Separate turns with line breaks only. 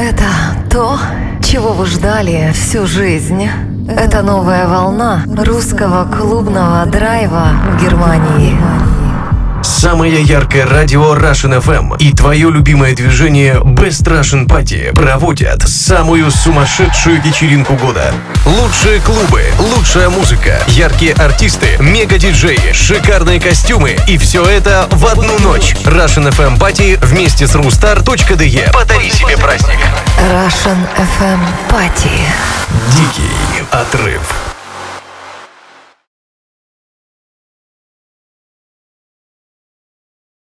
Это то, чего вы ждали всю жизнь. Это новая волна русского клубного драйва в Германии.
Самое яркое радио Russian FM и твое любимое движение Best Russian Party проводят самую сумасшедшую вечеринку года. Лучшие клубы, лучшая музыка, яркие артисты, мега-диджеи, шикарные костюмы и все это в одну ночь. Russian FM Party вместе с rustar.de. Подари себе праздник.
Russian FM Party.
Дикий отрыв.